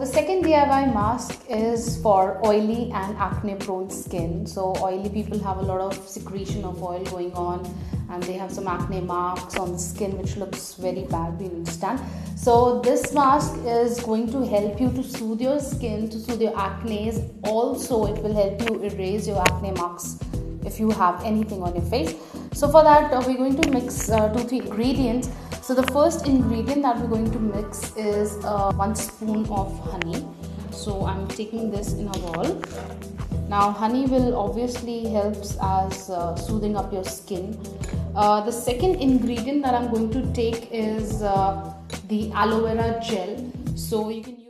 the second DIY mask is for oily and acne prone skin. So, oily people have a lot of secretion of oil going on and they have some acne marks on the skin which looks very bad, we understand. So, this mask is going to help you to soothe your skin, to soothe your acne. Also, it will help you erase your acne marks if you have anything on your face. So, for that, uh, we're going to mix uh, two, three ingredients so the first ingredient that we're going to mix is uh, one spoon of honey. So I'm taking this in a bowl. Now honey will obviously helps as uh, soothing up your skin. Uh, the second ingredient that I'm going to take is uh, the aloe vera gel. So you can